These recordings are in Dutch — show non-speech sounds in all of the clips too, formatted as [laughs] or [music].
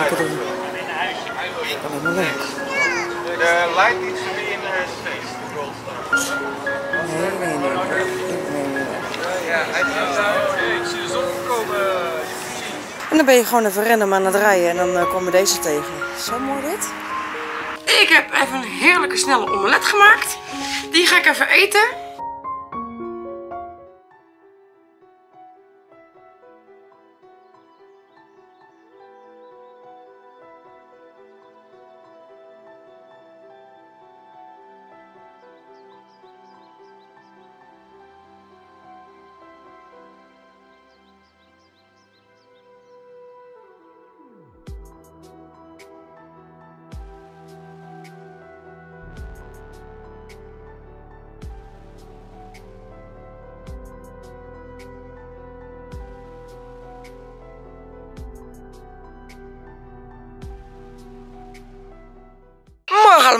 lekker doen. Allemaal leuk. De light needs to be in her face, the gold star. Nee, nee, nee. Ja, hij is Ik zie de zon komen. En dan ben je gewoon even rennen aan het rijden en dan uh, komen deze tegen. Zo mooi dit. Ik heb even een heerlijke snelle omelet gemaakt. Die ga ik even eten.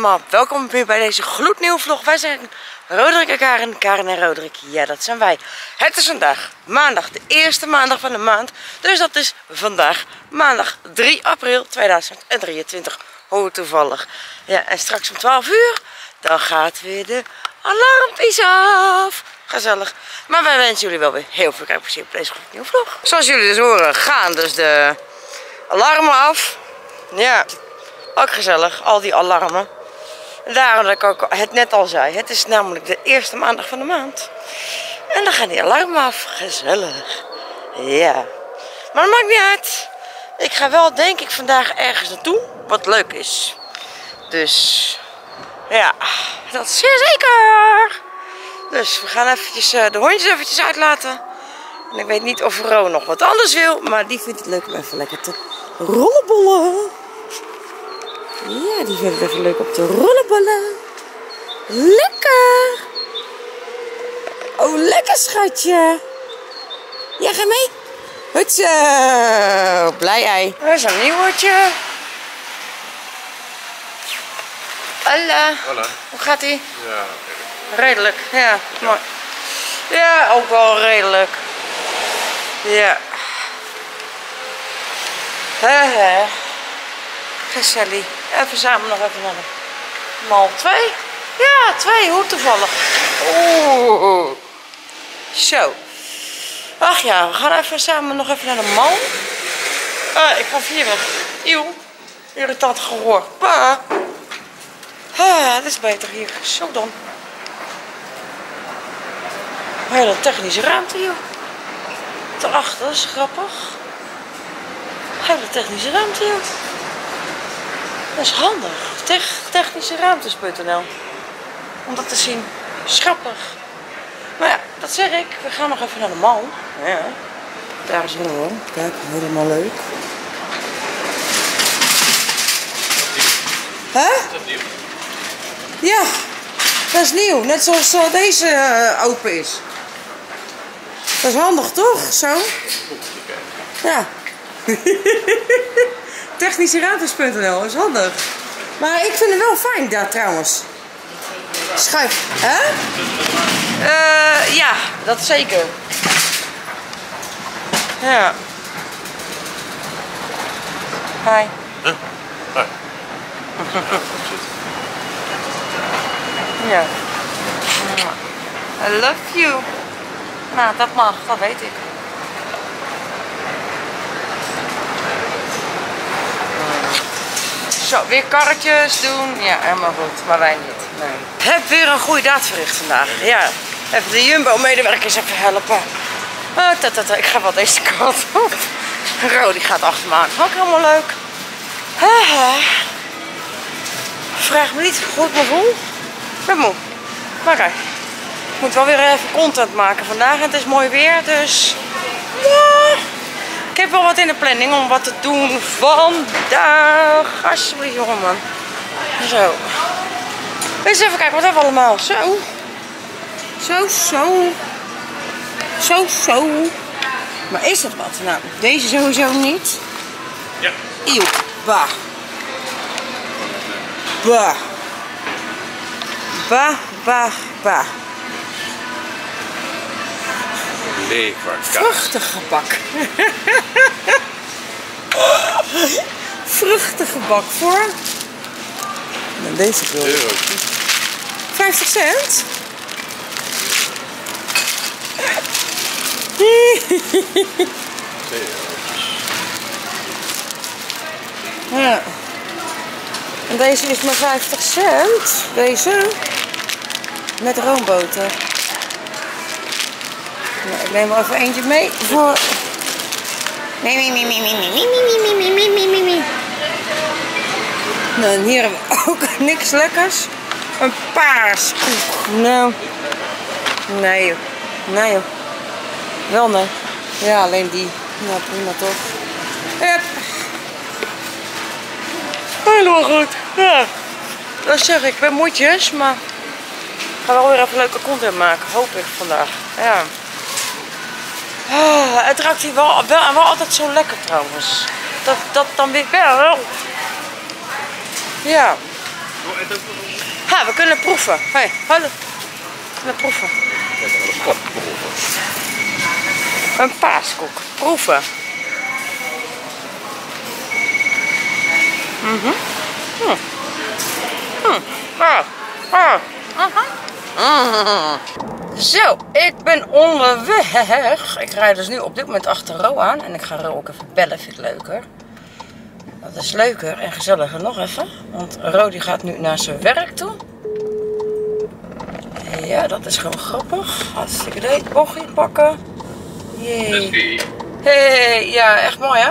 Allemaal, welkom weer bij deze gloednieuwe vlog. Wij zijn Roderick en Karen, Karen en Roderick. Ja, dat zijn wij. Het is vandaag maandag, de eerste maandag van de maand. Dus dat is vandaag maandag 3 april 2023. Hoe toevallig. Ja, en straks om 12 uur, dan gaat weer de alarmpjes af. Gezellig. Maar wij wensen jullie wel weer heel veel kijkplezier op deze gloednieuwe vlog. Zoals jullie dus horen, gaan dus de alarmen af. Ja, ook gezellig, al die alarmen. Daarom dat ik ook het net al zei, het is namelijk de eerste maandag van de maand. En dan gaan die alarmen af, gezellig. Ja, maar dat maakt niet uit. Ik ga wel denk ik vandaag ergens naartoe, wat leuk is. Dus, ja, dat is zeer zeker. Dus we gaan eventjes uh, de hondjes eventjes uitlaten. En ik weet niet of Ro nog wat anders wil, maar die vindt het leuk om even lekker te rollenbollen. Ja, die vindt het even leuk op de rollenballen. Lekker! Oh, lekker schatje. Jij gaat mee? Hutse! Blij ei. Er is een nieuwtje. Hallo. Hallo. Hoe gaat ie? Ja, Redelijk, ja. Mooi. Ja, ook wel redelijk. Ja. Hè, hè. Gezellig. Even samen nog even naar de mal 2. Ja, 2, hoe toevallig. Oeh. Zo. Ach ja, we gaan even samen nog even naar de mal. Ah, ik ga vier weg. Eeuw. Irritant gehoor. Pa. Ah, het is beter hier. Zo dan. Hele technische ruimte, joh. Daarachter, dat is grappig. Hele technische ruimte, joh. Dat is handig. Tech, technischeruimtes.nl. Om dat te zien. Schappig. Maar ja, dat zeg ik. We gaan nog even naar de mal. Ja. Daar is wel hoor. Kijk, helemaal leuk. Hè? Ja, dat is nieuw. Net zoals uh, deze uh, open is. Dat is handig toch? Zo? Ja. [laughs] Technischeruimtes.nl is handig. Maar ik vind het wel fijn daar trouwens. Schuif, hè? Uh, ja, dat zeker. Ja. Hi. Huh? Hi. ja. I love you. Nou, dat mag, dat weet ik. Zo, weer karretjes doen. Ja, helemaal goed. Maar wij niet. Nee. Heb weer een goede daad verricht vandaag. Ja. Even de Jumbo-medewerkers even helpen. Oh, tata. Ik ga wel deze kant op. Ro, die gaat achter me aan. Ook helemaal leuk. Haha. Vraag me niet hoe ik me voel. Ik ben moe. Maar kijk. Ik moet wel weer even content maken vandaag. En het is mooi weer, dus... Ik heb wel wat in de planning om wat te doen vandaag. Alsjeblieft, jongeman. Zo. Eens even kijken, wat hebben we allemaal? Zo. Zo, zo. Zo, zo. Maar is dat wat? Nou, deze sowieso niet. Ja. Eeuw. Bah. Bah. Bah, bah, bah. Leverkaas. [laughs] Vruchtig gebak. vruchtengebak voor. Nou, deze wil ik. Euro. 50 cent? [laughs] Ja. En deze is maar 50 cent. Deze. Met roomboter. Nou, ik neem er even eentje mee voor... Nee, nee, nee, nee, nee, nee, nee, nee, nee, nee, nee, nee, nee. Nou, hier hebben we ook niks lekkers. Een paaskoek. Nou. Nee. Nee. Wel nee. Ja, alleen die. Nou, prima toch. Hup. Helemaal goed. Ja. Dat zeg ik. Ik ben moedjes, maar ik ga wel weer even leuke content maken. Hoop ik vandaag. Ja. Ah, het ruikt hier wel, wel, altijd zo lekker trouwens. Dat, dat dan weer wel. Ja. Ha, we kunnen proeven. Hé, hallo. We kunnen proeven. Een paaskoek. Proeven. Mhm. Hm. Hm. Ah. Ah. Zo, ik ben onderweg. Ik rijd dus nu op dit moment achter Ro aan. En ik ga Ro ook even bellen, vind ik leuker. Dat is leuker en gezelliger nog even. Want Ro die gaat nu naar zijn werk toe. Ja, dat is gewoon grappig. Hartstikke idee. Bochtje pakken. Jee. Hey, ja, echt mooi hè?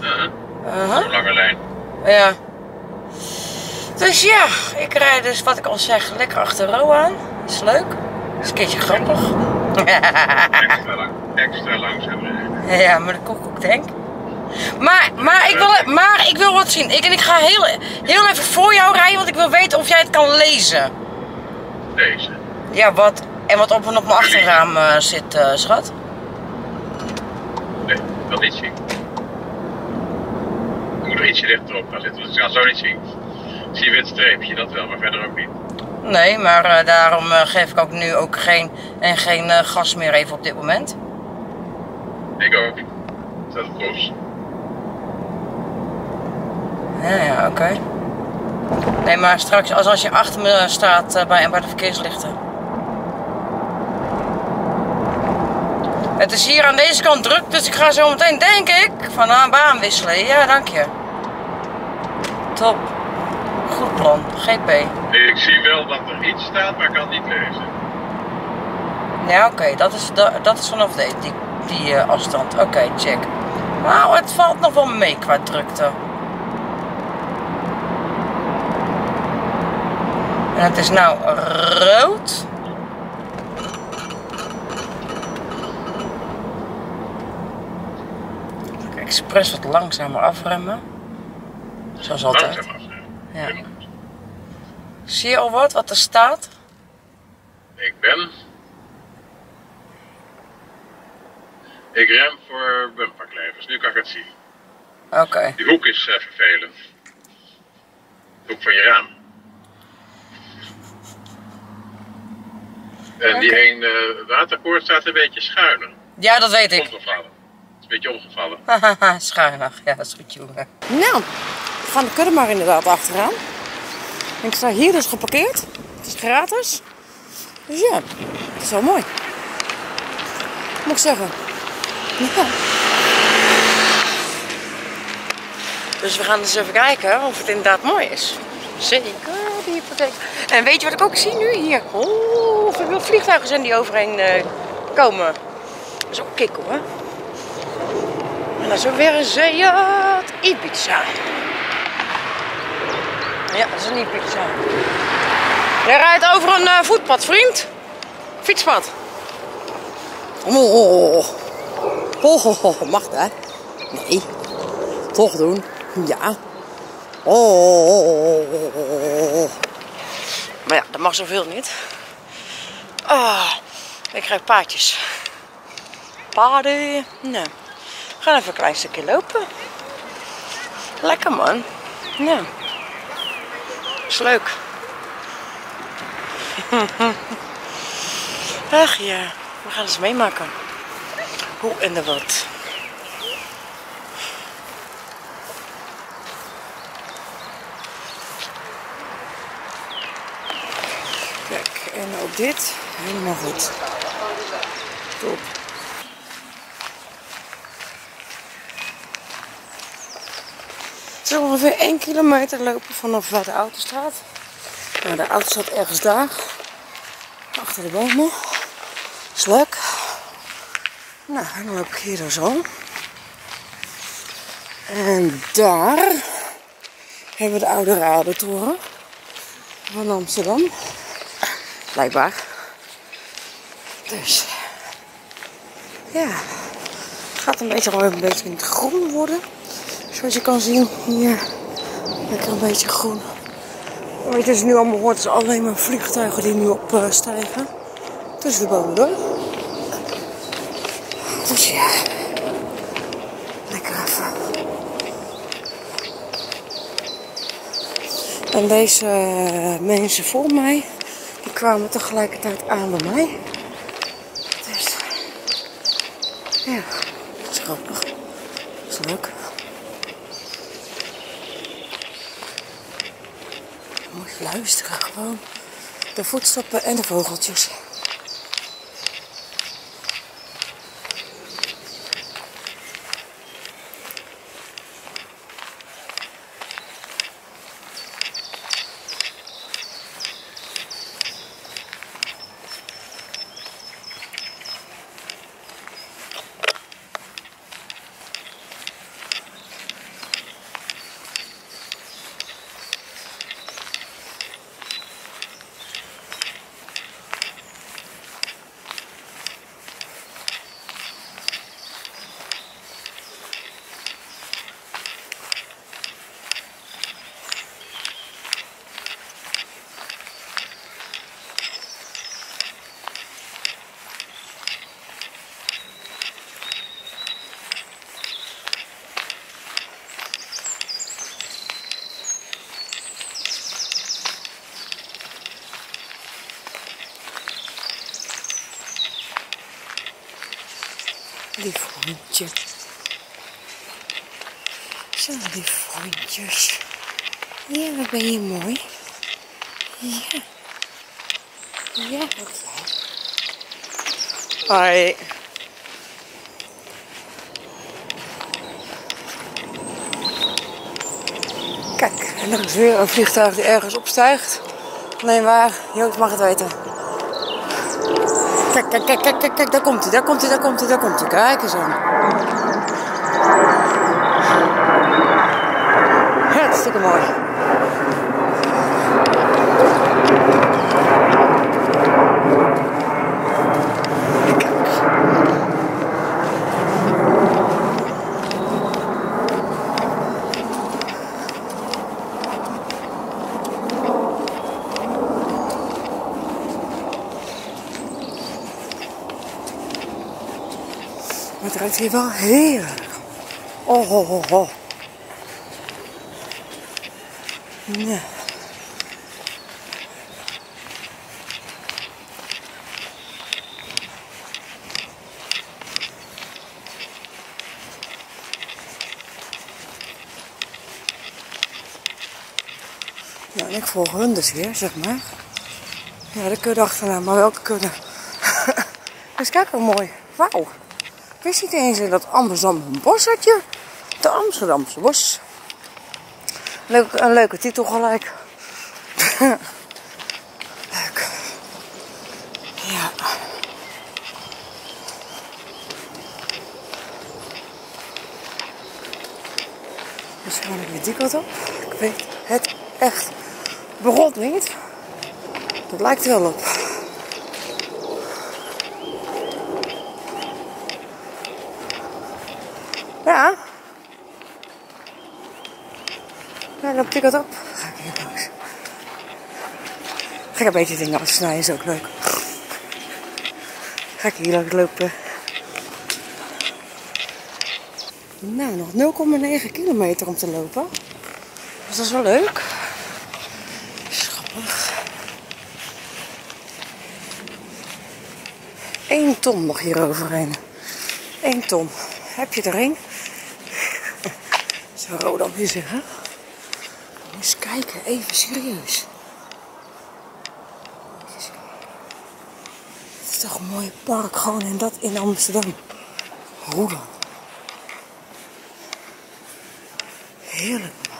Uh, Aha. Zo'n lange lijn. Ja. Dus ja, ik rijd dus, wat ik al zeg, lekker achter Ro aan. Is leuk. Is een keertje grappig. Extra, lang, extra langzaam rijden. ja, maar de koekoek denk. Maar, maar, ik wil, maar ik wil wat zien. Ik, en ik ga heel, heel even voor jou rijden, want ik wil weten of jij het kan lezen. Deze. Ja, wat? En wat op en op mijn achterraam eh, zit, eh, schat. Nee, ik wil niet zien. Ik moet er ietsje dichterop gaan zitten, dus ik kan zo niet zien. Ik zie een wit streepje, dat wel, maar verder ook niet. Nee, maar eh, daarom eh, geef ik ook nu ook geen, en geen eh, gas meer even op dit moment. Ik ook. Op koers. Ja, ja, oké. Nee, maar straks, als, als je achter me staat bij, bij de verkeerslichten. Het is hier aan deze kant druk, dus ik ga zo meteen, denk ik, van een baan wisselen. Ja, dank je. Top. Goed plan. GP. Ik zie wel dat er iets staat, maar kan niet lezen. Ja, oké, dat, is, dat, dat is vanaf de, die, die eh, afstand. Oké, check. Nou, het valt nog wel mee qua drukte. En het is nou rood. Ik expres wat langzamer afremmen. Zoals altijd. Ja. Zie je al wat, wat er staat? Ik ben. Ik rem voor bumperklevers, nu kan ik het zien. Oké. Die hoek is eh, vervelend. De hoek van je raam. En die heen eh waterpoort staat een beetje schuiner. Ja, dat weet ik. Omgevallen. Het is een beetje omgevallen. Hahaha, schuinig. Ja, dat is goed, jongen. Nou, gaan de kudde maar inderdaad achteraan. Ik sta hier dus geparkeerd. Het is gratis. Dus ja, het is wel mooi. Moet ik zeggen. Ja. Dus we gaan eens even kijken of het inderdaad mooi is. Zeker, die hypotheek. En weet je wat ik ook zie nu hier? Oh, hoeveel vliegtuigen zijn die overheen eh, komen. Dat is ook kikkel, hè? En dat is ook weer een Seat Ibiza. Ja, dat is een Ibiza. Jij rijdt over een eh, voetpad, vriend. Fietspad. Oh, oh, oh, oh, mag dat? Nee. Toch doen. Ja. Oh, oh, oh, oh, oh. Maar ja, dat mag zoveel niet. Ah, ik krijg paardjes. Paarden. Nou, we gaan even een klein stukje lopen. Lekker man. Ja. Is leuk. Ach ja, we gaan eens meemaken. Hoe en de wat. Kijk, en op dit. Helemaal goed. Top. Is ongeveer 1 kilometer lopen vanaf waar de auto staat. Nou, de auto staat ergens daar. Achter de bomen. Is leuk. Nou, dan loop ik hier zo. En daar hebben we de oude Radentoren van Amsterdam. Blijkbaar. Dus ja, het gaat een beetje, een beetje in het groen worden. Zoals je kan zien hier, lekker een beetje groen. Weet je, je nu allemaal hoort, is alleen maar vliegtuigen die nu opstijgen. Tussen de bomen door. Dus ja, lekker even. En deze eh, mensen voor mij, die kwamen tegelijkertijd aan bij mij. Dus, ja, dat is grappig. Dat is leuk. Moet je luisteren gewoon. De voetstappen en de vogeltjes. Zo lief hondjes. Ja, wat ben je mooi. Ja. Ja, wat Hoi. Kijk, en er is weer een vliegtuig die ergens opstijgt. Alleen waar, Jood mag het weten. Kijk, kijk, kijk, kijk, kijk, kijk, daar komt hij, daar komt hij, daar komt hij, daar komt hij. Kijk eens aan. Hartstikke mooi. Ruikt hier wel heerlijk. Oh, oh, oh, oh. Ja. Ja, en ik volg hun dus weer, zeg maar. Ja, de kudde achterna, maar welke kudde? [laughs] dus kijk hoe mooi. Wauw. Wist niet eens dat Amsterdam een bos. De Amsterdamse bos. Leuk, een leuke titel gelijk. [laughs] Leuk. Ja. Dus ga ik weer die kant op. Ik weet het echt begon niet. Dat lijkt er wel op. Ja. Loop ik wat op. Ga ik hier langs. Ga ik een beetje dingen afsnijden, is ook leuk. Ga ik hier langs lopen. Nou, nog 0,9 kilometer om te lopen. Dus dat is wel leuk. Schappig. 1 ton nog hier overheen. 1 ton. Heb je er een? [laughs] Zo Rodan hier zeggen. Even serieus. toch een mooi park gewoon en dat in Amsterdam. Hoe dan? Heerlijk man.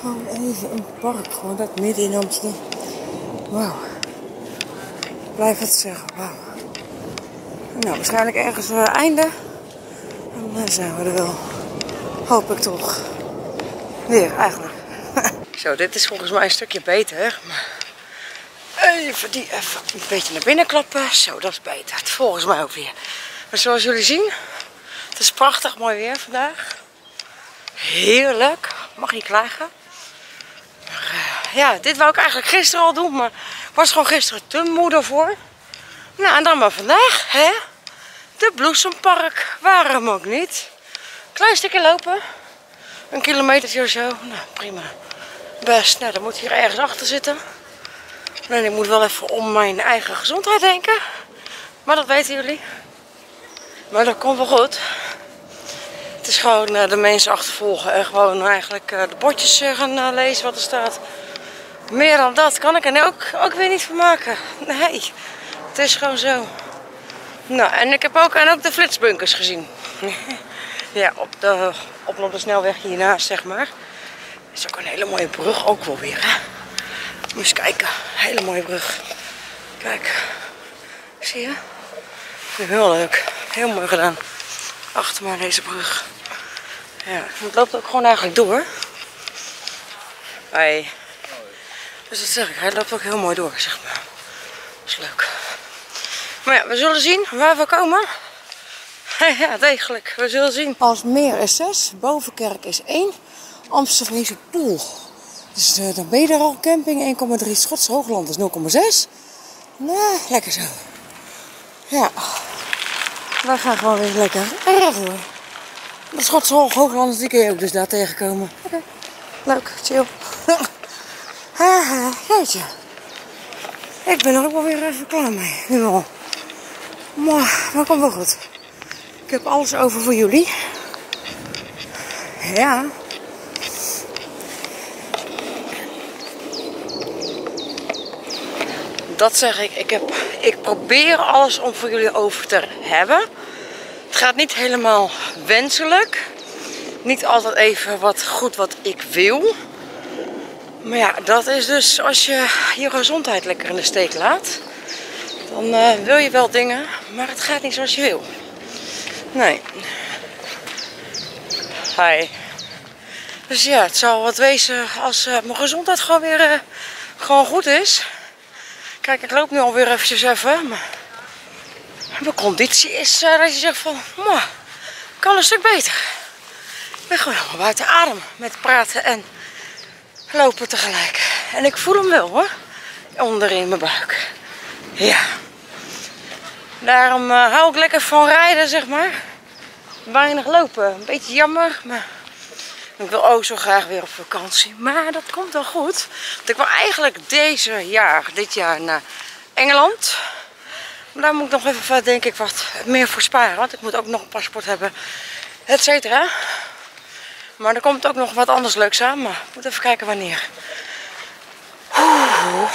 Gewoon even een park, gewoon dat midden in Amsterdam. Wauw. Blijf het zeggen, wauw. Nou, waarschijnlijk ergens uh, einde. Dan zijn we er wel. Hoop ik toch. Weer, eigenlijk. [laughs] Zo, dit is volgens mij een stukje beter. Even die even een beetje naar binnen klappen. Zo, dat is beter. Volgens mij ook weer. Maar zoals jullie zien, het is prachtig mooi weer vandaag. Heerlijk. Mag niet klagen. Uh, ja, dit wou ik eigenlijk gisteren al doen, maar was gewoon gisteren te moe voor. Nou, en dan maar vandaag, hè. De Bloesempark. Waarom ook niet? Klein stukje lopen. Een kilometertje of zo. Nou, prima. Best. Nou, dan moet hier ergens achter zitten. En ik moet wel even om mijn eigen gezondheid denken. Maar dat weten jullie. Maar dat komt wel goed. Het is gewoon uh, de mensen achtervolgen en gewoon eigenlijk uh, de bordjes uh, gaan lezen wat er staat. Meer dan dat kan ik er ook, ook weer niet van maken. Nee, het is gewoon zo. Nou, en ik heb ook, en ook de flitsbunkers gezien. [laughs] ja, op de, op, op de snelweg hiernaast, zeg maar. is ook een hele mooie brug, ook wel weer, hè. Moet eens kijken, hele mooie brug. Kijk, zie je? Heel leuk, heel mooi gedaan. Achter maar deze brug. Ja, het loopt ook gewoon eigenlijk door. Hey. Dus dat zeg ik, hij loopt ook heel mooi door, zeg maar. Dat is leuk. Maar ja, we zullen zien waar we komen. [laughs] Ja, degelijk. We zullen zien. Als meer is 6, Bovenkerk is 1, Amsterdamse Poel. Dus uh, dan ben je er al. Camping 1,3, Schotse Hoogland is 0,6. Nou, lekker zo. Ja, we gaan gewoon weer lekker rechtdoor. De Schotse Hooglanders die kun je ook dus daar tegenkomen. Oké, okay. leuk, chill. [laughs] Haha, jeetje. Ik ben er ook wel weer even klaar mee, nu al. Maar dat komt wel goed. Ik heb alles over voor jullie. Ja. Dat zeg ik. Ik, heb, ik probeer alles om voor jullie over te hebben. Het gaat niet helemaal wenselijk. Niet altijd even wat goed wat ik wil. Maar ja, dat is dus als je je gezondheid lekker in de steek laat. Dan uh, wil je wel dingen, maar het gaat niet zoals je wil. Nee. Hi. Dus ja, het zal wat wezen als uh, mijn gezondheid gewoon weer uh, gewoon goed is. Kijk, ik loop nu alweer eventjes even. Maar mijn conditie is dat je zegt van, maar kan een stuk beter. Ik ben gewoon helemaal buiten adem met praten en lopen tegelijk. En ik voel hem wel hoor, onderin mijn buik. Ja. Daarom uh, hou ik lekker van rijden, zeg maar. Weinig lopen. Een beetje jammer, maar ik wil ook zo graag weer op vakantie. Maar dat komt wel goed. Ik wil eigenlijk deze jaar, dit jaar naar Engeland. Maar daar moet ik nog even, denk ik, wat meer voor sparen. Want ik moet ook nog een paspoort hebben, et cetera. Maar er komt ook nog wat anders leuks aan. Maar ik moet even kijken wanneer. Oeh.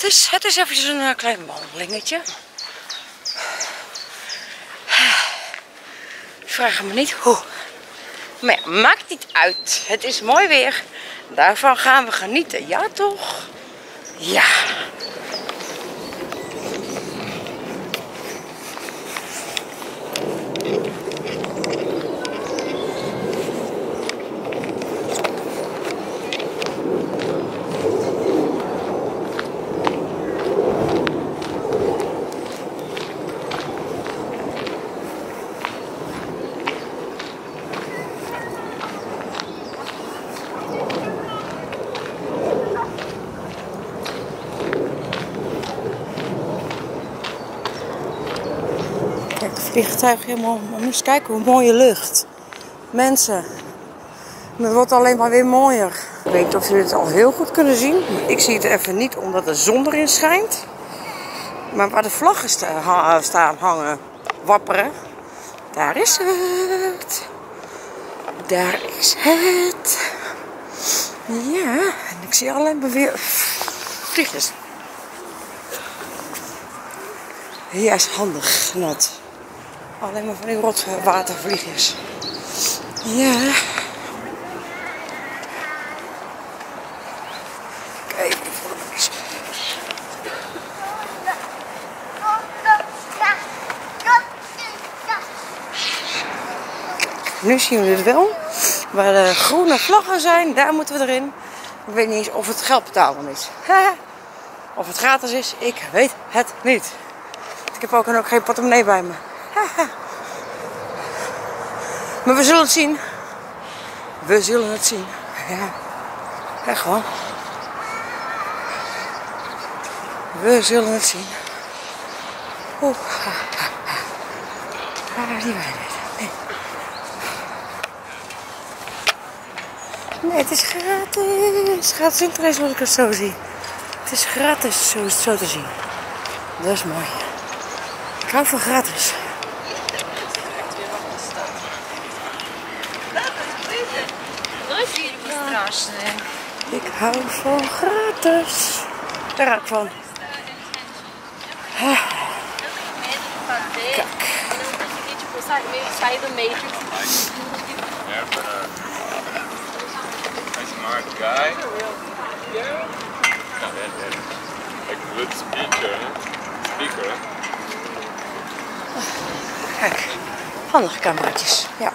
Het is, het is eventjes een uh, klein wandelingetje. Vraag me niet hoe. Maar ja, maakt niet uit. Het is mooi weer. Daarvan gaan we genieten. Ja toch? Ja. Vliegtuig helemaal. Maar eens kijken hoe mooie lucht. Mensen. Het wordt alleen maar weer mooier. Ik weet niet of jullie het al heel goed kunnen zien. Ik zie het even niet omdat de zon erin schijnt. Maar waar de vlaggen staan hangen, wapperen. Daar is het. Daar is het. Ja, en ik zie alleen maar weer vliegjes. Ja, is handig, nat. Alleen maar van die rotwatervliegjes. Ja. Kijk. Nu zien we het wel. Waar de groene vlaggen zijn, daar moeten we erin. Ik weet niet eens of het geld betalen is. Of het gratis is, ik weet het niet. Ik heb ook, ook geen portemonnee bij me. [laughs] Maar we zullen het zien. We zullen het zien. Ja, echt gewoon. We zullen het zien. Oeh. [laughs] Die wij niet. Nee. nee, het is gratis. Gratis interesse als ik het zo zie. Het is gratis zo, zo te zien. Dat is mooi. Ik hou van gratis. Straszny. Ik hou van gratis. Daar raak ik van. Kijk. Tipo, sabe, meio sair do Matrix. Yeah, but a smart guy. Yeah. Not that bad. Like a good speaker. Speaker. Kijk. Handige cameraatjes. Ja.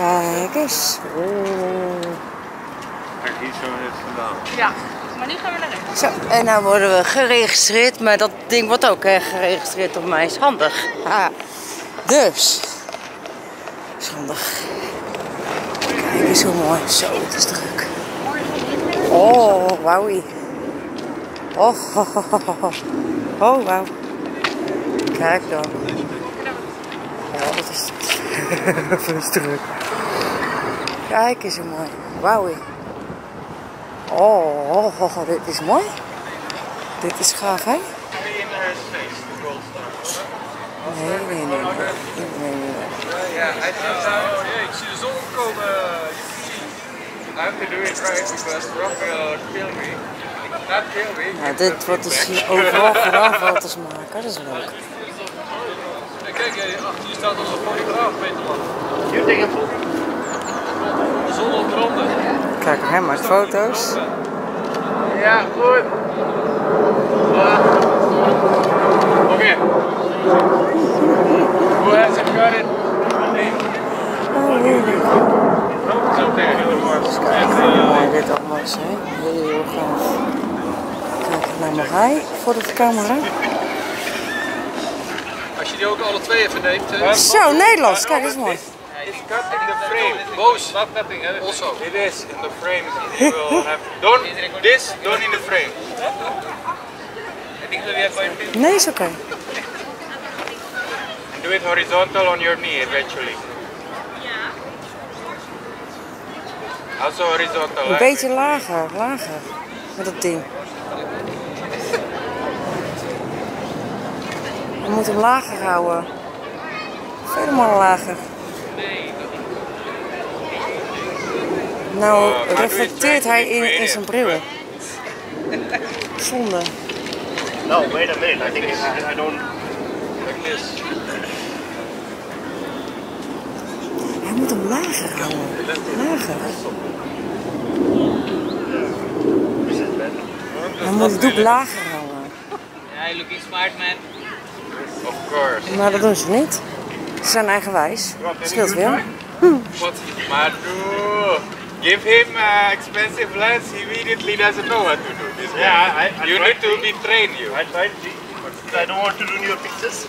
Kijk eens. Oh. Kijk, hier zo heeft gedaan. Ja, maar nu gaan we naar rechts. Zo, en nou worden we geregistreerd, maar dat ding wordt ook hè, geregistreerd op mij. Is handig. Ha. Dus. Is handig. Kijk eens hoe mooi. Zo, het is druk. Oh, wauwie. Oh, oh wauw. Kijk dan. Ja, wat is [laughs] dit? Wat is druk. Kijk eens hoe mooi. Wauwie. Oh, oh, oh, dit is mooi. Dit is gaaf, hè? Nee, nee, nee. nee, nee, nee. Yeah, I think so. Oh ik zie de zon opkomen. I have to do it right because Rob will kill me. Not kill me. Nou, dit wordt dus hier overal gedaan foto's maken. Dat is leuk. En kijk, eh, achter je staat onze fotograaf, Peter. You take a photo. De zon op branden. Kijk, hij maakt foto's. Ja, goed. Oké. Who hasn't got it? Oh, heerlijk. Zo tegen de mars. Mooi dit allemaal is, hè? Heel gaaf. Kijk naar mijn rij voor de camera. Als je die ook alle twee even neemt. Zo, Nederlands. Kijk, is mooi. It's cut [laughs] in the frame. Hè? Also. It is in the frame. You will have don't this don't in the frame. Nee, is oké. And do it horizontal on your knee eventually. Also horizontal. Een beetje lager, lager. Met dat ding. Je moet hem lager houden. Helemaal lager. Nou, maar reflecteert hij in, in zijn bril. Zonde. No, wait a minute. I think I don't. Like this. Hij moet hem lager houden. Lager. Hij moet het doek lager houden. Yeah, looking smart, man. Of course. Maar dat doen ze niet. Ze zijn eigenwijs. Scheelt wel. What? Madu. Give him uh, expensive lens. He immediately doesn't know what to do. This. Yeah, I- I you need to to. be trained. you. I tried but I don't want to ruin your pictures.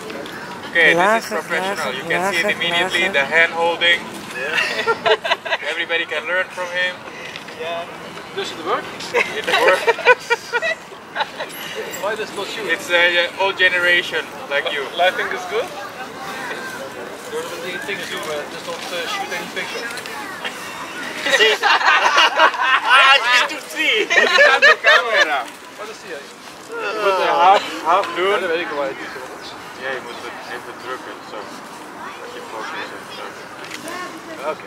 Okay, this is professional. You can see it immediately. The hand holding. [laughs] Everybody can learn from him. Does it work. It works. Why does not shoot? It's an uh, old generation like you. Lighting is good. Door the things do, uh, just don't uh, shoot any picture. Ah, it's too three. Look at the camera. Wat is die? hè? Put a half, half Ja, doen. dat weet ik wel waar je het is. Ja, je moet het even drukken, zo. Dat je focus hebt. Zo.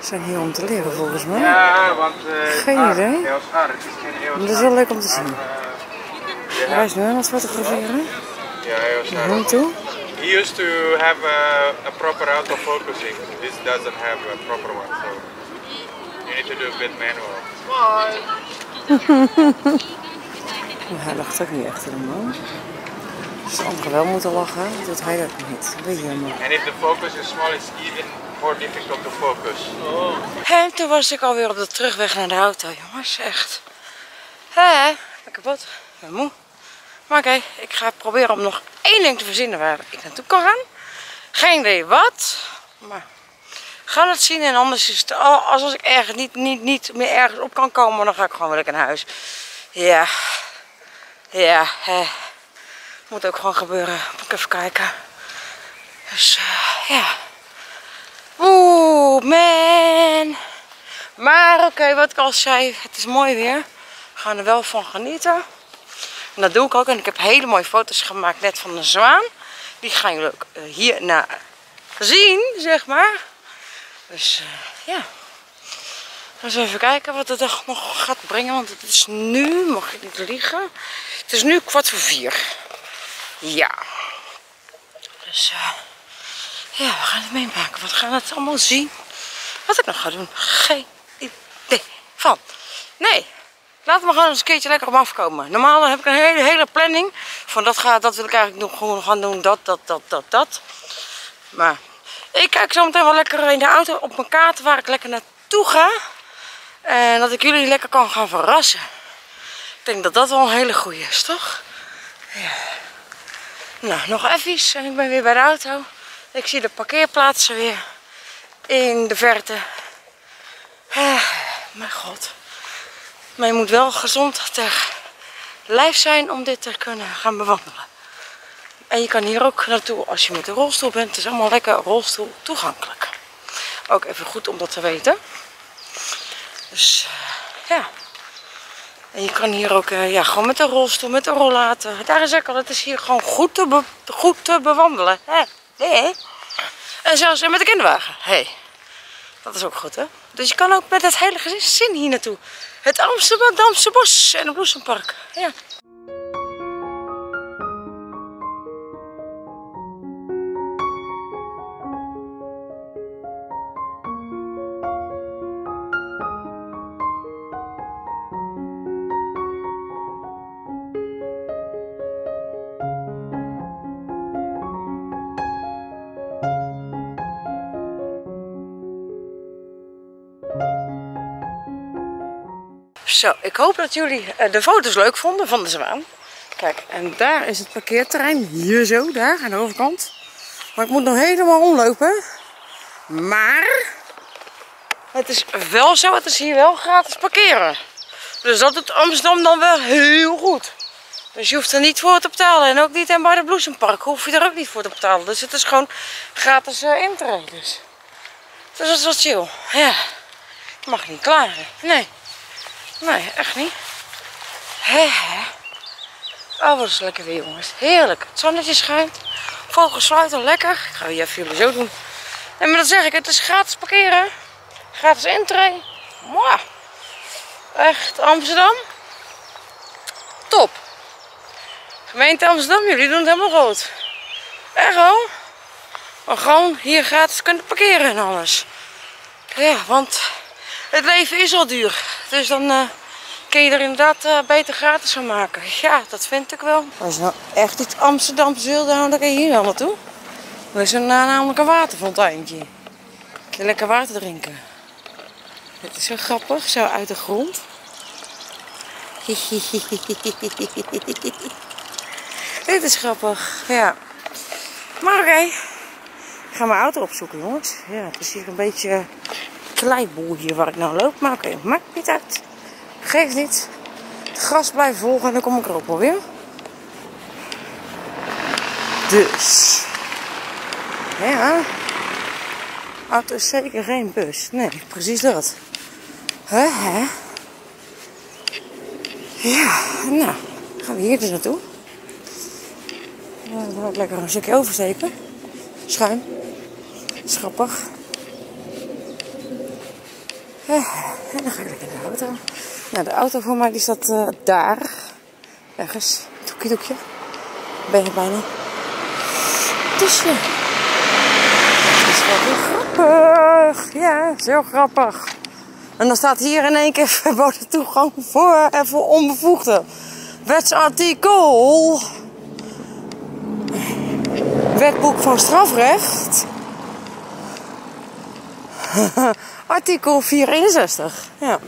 We zijn hier om te leren volgens mij. Ja, want... eh, Geen ah, idee. Heel zwaar, het is geen heel Maar dat is wel leuk om te zien. eh, je Hij hebt- is nu aan het fotograferen. Ja, heel zwaar. Hoe toe? He used to have a, a proper autofocusing. This doesn't have a proper one, so you need to do a bit manual. [laughs] Hij lacht ook niet echt helemaal. Als de anderen wel moeten lachen, doet hij dat niet. Dat weet je helemaal. And if the focus is small, it's even more difficult to focus. En toen was ik alweer op de terugweg naar de auto, jongens. Echt. Hé, ik ben kapot. Ik ben moe. Maar oké, ik ga proberen om nog één ding te verzinnen waar ik naartoe kan gaan. Geen idee wat. Maar gaan het zien. En anders is het al- als ik ergens niet, niet, niet meer ergens op kan komen, dan ga ik gewoon weer naar huis. Ja. Ja. Moet ook gewoon gebeuren. Moet ik even kijken. Dus eh, ja. Oeh, man. Maar oké, wat ik al zei, het is mooi weer. We gaan er wel van genieten. En dat doe ik ook. En ik heb hele mooie foto's gemaakt net van de zwaan. Die gaan jullie ook eh, hierna zien, zeg maar. Dus eh, ja. Dus even kijken wat de dag nog gaat brengen. Want het is nu, mag ik niet liegen. Het is nu kwart voor vier. Ja. Dus eh, ja, we gaan het meemaken. We gaan het allemaal zien. Wat ik nog ga doen. Geen idee van. Nee. Laten we gewoon eens een keertje lekker op afkomen. Normaal heb ik een hele, hele planning. Van dat, ga, dat wil ik eigenlijk nog gewoon gaan doen. Dat, dat, dat, dat, dat. Maar ik kijk zo meteen wel lekker in de auto op mijn kaart waar ik lekker naartoe ga. En dat ik jullie lekker kan gaan verrassen. Ik denk dat dat wel een hele goeie is, toch? Ja. Nou, nog even en ik ben weer bij de auto. Ik zie de parkeerplaatsen weer in de verte. Ah, mijn god. Maar je moet wel gezond ter lijf zijn om dit te kunnen gaan bewandelen. En je kan hier ook naartoe als je met de rolstoel bent. Het is allemaal lekker rolstoel toegankelijk. Ook even goed om dat te weten. Dus eh, ja. En je kan hier ook eh, ja, gewoon met de rolstoel, met de rollator. Daar is ook al, het is hier gewoon goed te, goed te bewandelen. Hè? Nee. En zelfs met de kinderwagen. Hey. Dat is ook goed, hè? Dus je kan ook met het hele gezin hier naartoe. Het Amsterdamse Bos en het Bloesempark. Ja. Zo, ik hoop dat jullie eh, de foto's leuk vonden van de zwaan. Kijk, en daar is het parkeerterrein. Hier zo, daar aan de overkant. Maar ik moet nog helemaal omlopen. Maar het is wel zo, het is hier wel gratis parkeren. Dus dat doet Amsterdam dan wel heel goed. Dus je hoeft er niet voor te betalen. En ook niet in bij de Bloesempark hoef je er ook niet voor te betalen. Dus het is gewoon gratis. Dus. dus dat is wel chill. Ja, je mag niet klagen. Nee. Nee, echt niet. Hè, hè. Oh, wat is lekker weer, jongens. Heerlijk. Het zonnetje schijnt. Vogels fluiten lekker. Ik ga weer even jullie zo doen. En maar dat zeg ik, het is gratis parkeren. Gratis intree. Mwah. Echt, Amsterdam. Top. Gemeente Amsterdam, jullie doen het helemaal goed. Echt hoor. Maar gewoon hier gratis kunnen parkeren en alles. Ja, want het leven is al duur. Dus dan eh, kun je er inderdaad eh, beter gratis van maken. Ja, dat vind ik wel. Als nou echt iets Amsterdamse wil, dan kun je hier wel naartoe. Er is een, eh, namelijk een waterfonteintje. Lekker water drinken. Dit is zo grappig, zo uit de grond. [laughs] Dit is grappig, ja. Maar oké. Ik ga mijn auto opzoeken, jongens. Ja, het is hier een beetje kleiboel hier waar ik nou loop. Maar oké, maakt niet uit. Geeft niet. Het gras blijft volgen en dan kom ik erop alweer. Dus. Ja. Auto is zeker geen bus. Nee, precies dat. Hè, hè? Ja, nou. Gaan we hier dus naartoe. Dan ga ik lekker een stukje oversteken. Schuin. Ja, en dan ga ik lekker naar de auto. Nou, de auto voor mij die staat eh, daar. Ergens. Doekje, doekje. Ben ik bijna. Dus ja. Is wel heel grappig. Ja, is heel grappig. En dan staat hier in één keer [laughs] verboden toegang voor, en voor onbevoegden. Wetsartikel. Wetboek van strafrecht. [laughs] Artikel 461. Ja.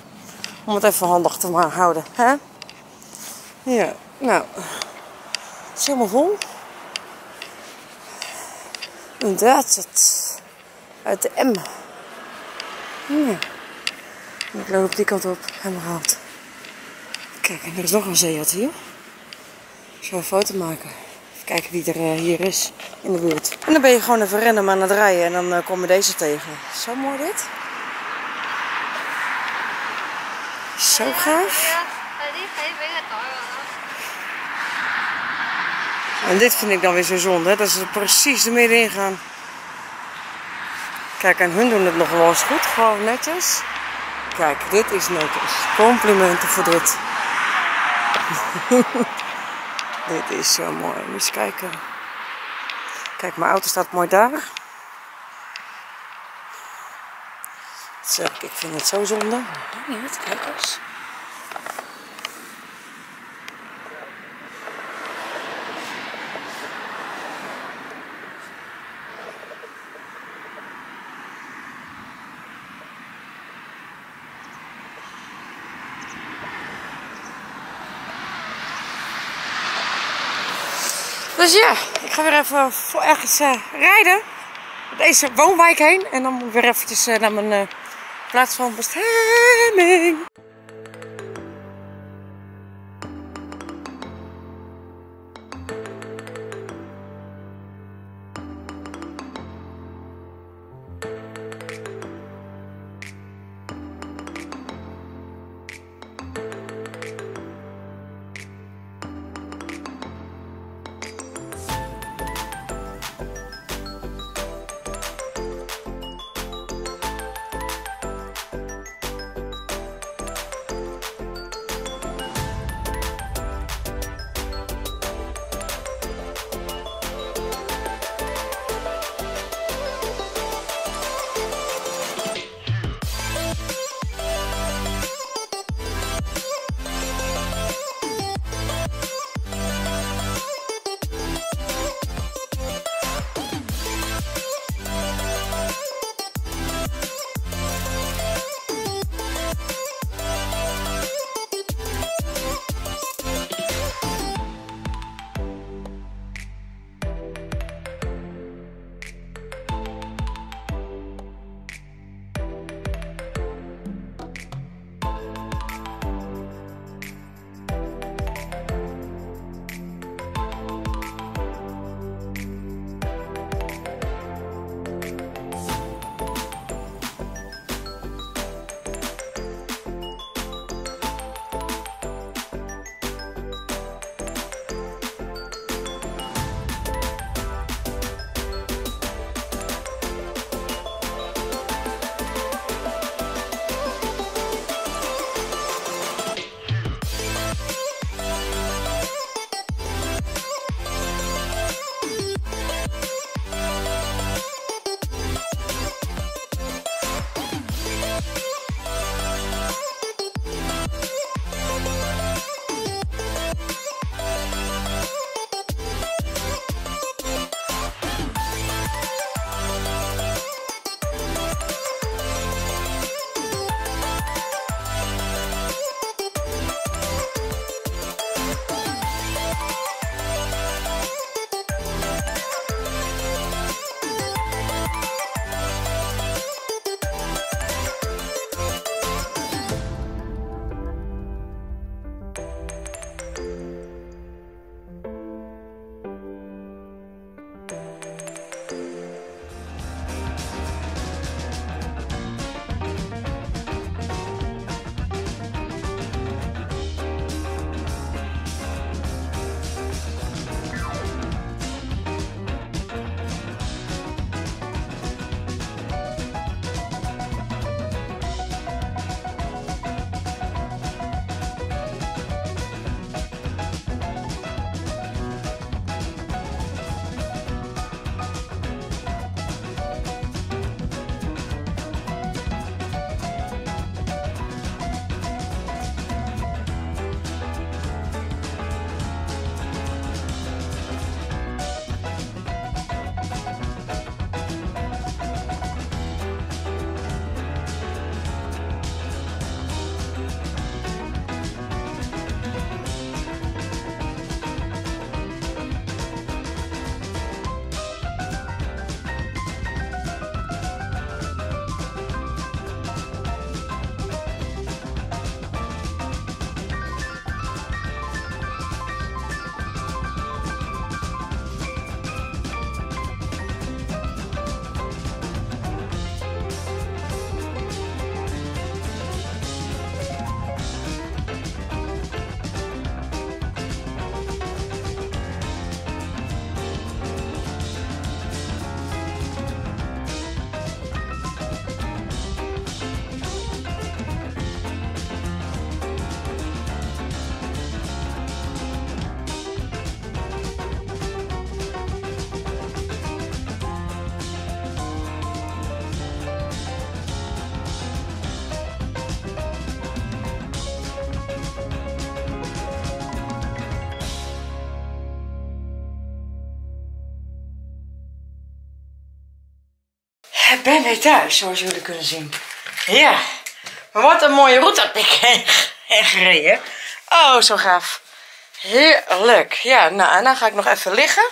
Om het even handig te maar houden. Hè? Ja, nou. Het is helemaal vol. En that's it. Uit de M. Ja. Ik loop die kant op. Helemaal goud. Kijk, er is nog een zeehond hier. Ik zal een foto maken. Even kijken wie er eh, hier is in de buurt. En dan ben je gewoon even rennen maar aan het rijden. En dan eh, kom deze tegen. Zo mooi dit. Zo gaaf. En dit vind ik dan weer zo zonde, hè, dat ze er precies er middenin gaan. Kijk, en hun doen het nog wel eens goed, gewoon netjes. Kijk, dit is netjes. Complimenten voor dit. [laughs] dit is zo mooi. Eens kijken. Kijk, mijn auto staat mooi daar. Zeg ik, vind het zo zonde. Ja, niet, kijk eens. Dus ja, ik ga weer even voor ergens eh, rijden. Deze woonwijk heen. En dan moet ik weer eventjes eh, naar mijn eh, plaats van bestemming. Ben weer thuis, zoals jullie kunnen zien. Ja, maar wat een mooie route heb ik gereden. Oh, zo gaaf. Heerlijk. Ja, nou, en dan ga ik nog even liggen.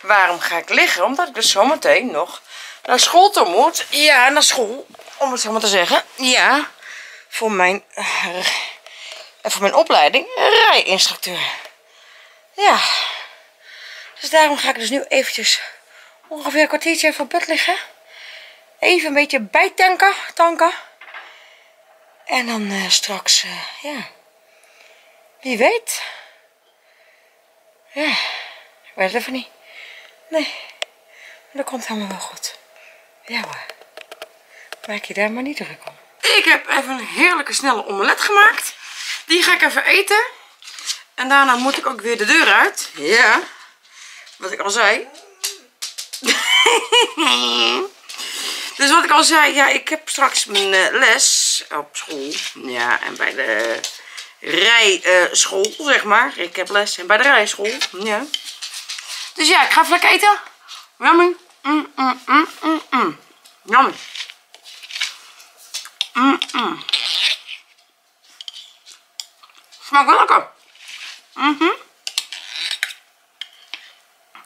Waarom ga ik liggen? Omdat ik dus zometeen nog naar school toe moet. Ja, naar school, om het zo maar te zeggen. Ja, voor mijn, uh, voor mijn opleiding rijinstructeur. Ja, dus daarom ga ik dus nu eventjes ongeveer een kwartiertje op bed liggen. Even een beetje bijtanken, tanken. En dan uh, straks, uh, ja, wie weet. Ja, ik weet het even niet. Nee, maar dat komt helemaal wel goed. Ja hoor, maak je daar maar niet druk om. Ik heb even een heerlijke snelle omelet gemaakt. Die ga ik even eten. En daarna moet ik ook weer de deur uit. Ja, wat ik al zei. [laughs] dus wat ik al zei, ja, ik heb straks mijn uh, les op school. Ja, en bij de rijschool, zeg maar. Ik heb les en bij de rijschool. Ja. Dus ja, ik ga even lekker eten. Yummy. Mm, mm, mm, mm, mm. Mm. Smaakt wel lekker. Mhm.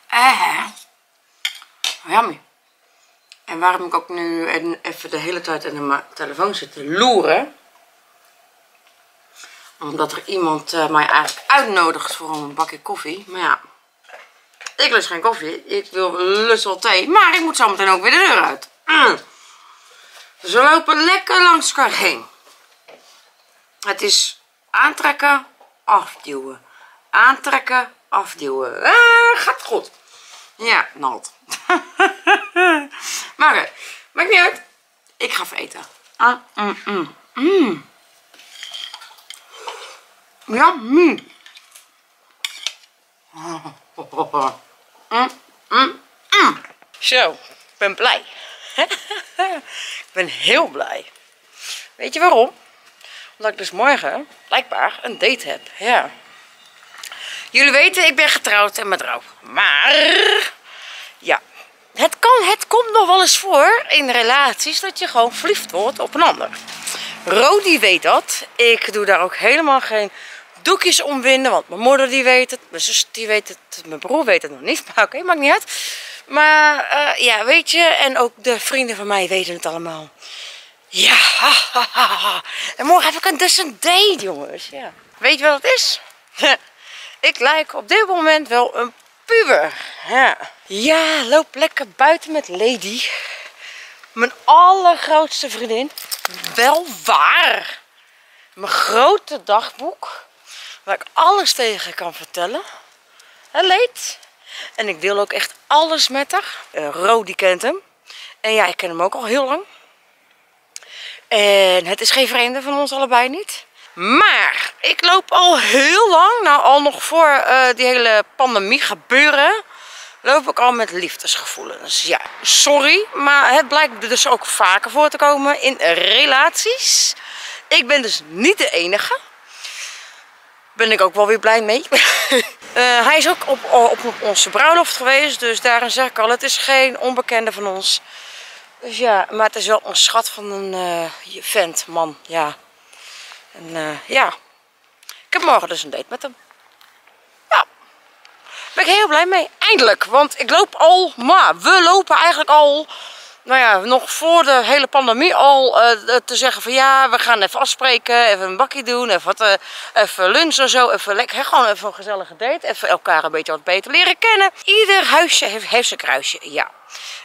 Eh. Yummy. En waarom ik ook nu even de hele tijd in mijn telefoon zit te loeren. Omdat er iemand uh, mij eigenlijk uitnodigt voor een bakje koffie. Maar ja, ik lust geen koffie. Ik wil lust wel thee. Maar ik moet zo meteen ook weer de deur uit. Mm. We lopen lekker langs elkaar heen. Het is aantrekken, afduwen. Aantrekken, afduwen. Ah, gaat goed. Ja, nat. [laughs] [laughs] maar oké, maakt niet uit. Ik ga even eten. Ah, mm, mm, mm. Ja, [laughs] mm. Mm, mm. Zo, ik ben blij. [laughs] ik ben heel blij. Weet je waarom? Omdat ik dus morgen blijkbaar een date heb. Ja. Jullie weten, ik ben getrouwd en met rouw. Maar, het, kan, het komt nog wel eens voor in relaties dat je gewoon verliefd wordt op een ander. Rodi weet dat. Ik doe daar ook helemaal geen doekjes omwinden, want mijn moeder die weet het, mijn zus die weet het, mijn broer weet het nog niet, [laughs] maar oké, maakt niet uit. Maar uh, ja, weet je, en ook de vrienden van mij weten het allemaal. Ja, en morgen heb ik een, dus een date, jongens. Ja. Weet je wat het is? [laughs] ik lijk op dit moment wel een Ja. ja, loop lekker buiten met Lady. Mijn allergrootste vriendin. Wel waar. Mijn grote dagboek. Waar ik alles tegen kan vertellen. Hij leed. En ik deel ook echt alles met haar. Uh, Ro die kent hem. En ja, ik ken hem ook al heel lang. En het is geen vreemde van ons allebei niet. Maar ik loop al heel lang, nou al nog voor uh, die hele pandemie gebeuren, loop ik al met liefdesgevoelens. Ja, sorry, maar het blijkt dus ook vaker voor te komen in relaties. Ik ben dus niet de enige. Ben ik ook wel weer blij mee. uh, [laughs] hij is ook op, op, op onze bruiloft geweest, dus daarin zeg ik al, het is geen onbekende van ons. Dus ja, maar het is wel een schat van een uh, vent, man, ja. En uh, ja, ik heb morgen dus een date met hem. Ja, ben ik heel blij mee. Eindelijk, want ik loop al, maar we lopen eigenlijk al, nou ja, nog voor de hele pandemie al uh, te zeggen van ja, we gaan even afspreken, even een bakje doen, even, wat, uh, even lunchen of zo, even lekker, gewoon even een gezellige date, even elkaar een beetje wat beter leren kennen. Ieder huisje heeft, heeft zijn kruisje, ja.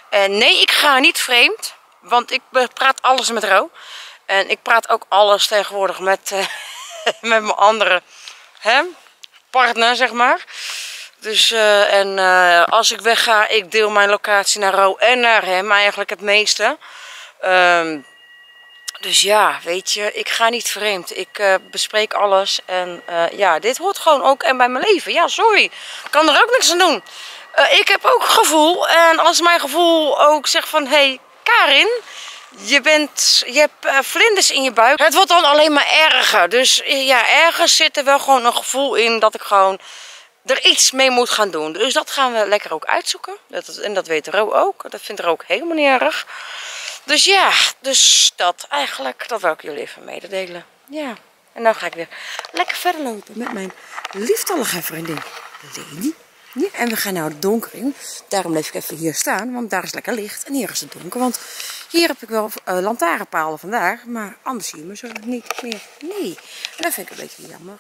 En nee, ik ga niet vreemd, want ik praat alles met Ro. En ik praat ook alles tegenwoordig met, uh, [laughs] met mijn andere hè, partner, zeg maar. Dus, uh, en uh, als ik wegga, ik deel mijn locatie naar Ro en naar hem eigenlijk het meeste. Um, dus ja, weet je, ik ga niet vreemd. Ik bespreek alles. En ja, dit hoort gewoon ook en bij mijn leven. Ja, sorry. Ik kan er ook niks aan doen. ik heb ook gevoel. En als mijn gevoel ook zegt van... Hé, hey, Karin, je, bent, je hebt uh, vlinders in je buik. Het wordt dan alleen maar erger. Dus ja, ergens zit er wel gewoon een gevoel in dat ik gewoon er iets mee moet gaan doen. Dus dat gaan we lekker ook uitzoeken. Dat, en dat weet Ro ook. Dat vindt er ook helemaal niet erg. Dus ja, dus dat eigenlijk, dat wil ik jullie even mededelen. Ja, en dan ga ik weer lekker verder lopen met mijn lieftallige vriendin Leni. En we gaan nou het donker in. Daarom bleef ik even hier staan, want daar is lekker licht en hier is het donker. Want hier heb ik wel uh, lantaarnpalen vandaag, maar anders zie je me zo niet meer. Nee, en dat vind ik een beetje jammer.